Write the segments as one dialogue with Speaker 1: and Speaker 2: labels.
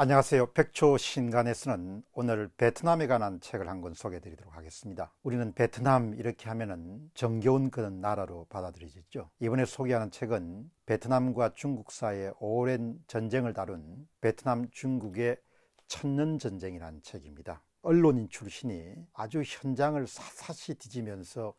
Speaker 1: 안녕하세요. 백초 신간에서는 오늘 베트남에 관한 책을 한 권 소개해 드리도록 하겠습니다. 우리는 베트남 이렇게 하면은 정겨운 그런 나라로 받아들여지죠. 이번에 소개하는 책은 베트남과 중국 사이의 오랜 전쟁을 다룬 베트남 중국의 천년 전쟁이라는 책입니다. 언론인 출신이 아주 현장을 사사시 뒤지면서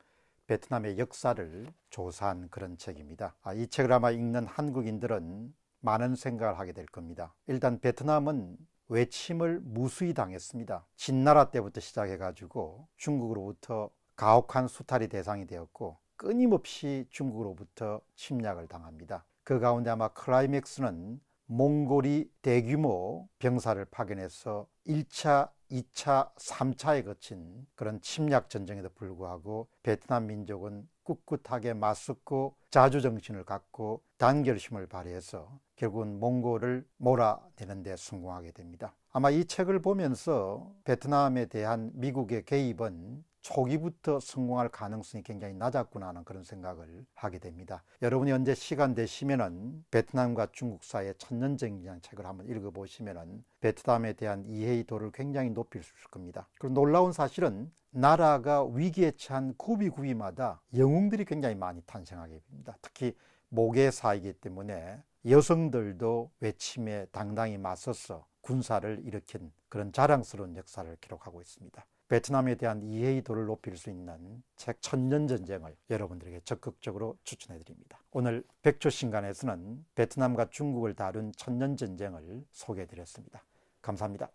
Speaker 1: 베트남의 역사를 조사한 그런 책입니다. 아, 이 책을 아마 읽는 한국인들은 많은 생각을 하게 될 겁니다. 일단 베트남은 외침을 무수히 당했습니다. 진나라 때부터 시작해 가지고 중국으로부터 가혹한 수탈이 대상이 되었고 끊임없이 중국으로부터 침략을 당합니다. 그 가운데 아마 클라이맥스는 몽골이 대규모 병사를 파견해서 1차, 2차, 3차에 거친 그런 침략 전쟁에도 불구하고 베트남 민족은 꿋꿋하게 맞섰고 자주 정신을 갖고 단결심을 발휘해서 결국은 몽골을 몰아내는 데 성공하게 됩니다. 아마 이 책을 보면서 베트남에 대한 미국의 개입은 초기부터 성공할 가능성이 굉장히 낮았구나 하는 그런 생각을 하게 됩니다. 여러분이 언제 시간 되시면은 베트남과 중국 사이의 천년전쟁이라는 책을 한번 읽어보시면은 베트남에 대한 이해도를 굉장히 높일 수 있을 겁니다. 그리고 놀라운 사실은 나라가 위기에 처한 구비구비마다 영웅들이 굉장히 많이 탄생하게 됩니다. 특히 모계사이기 때문에 여성들도 외침에 당당히 맞서서 군사를 일으킨 그런 자랑스러운 역사를 기록하고 있습니다. 베트남에 대한 이해도를 높일 수 있는 책 천년 전쟁을 여러분들에게 적극적으로 추천해 드립니다. 오늘 백초신간에서는 베트남과 중국을 다룬 천년 전쟁을 소개해 드렸습니다. 감사합니다.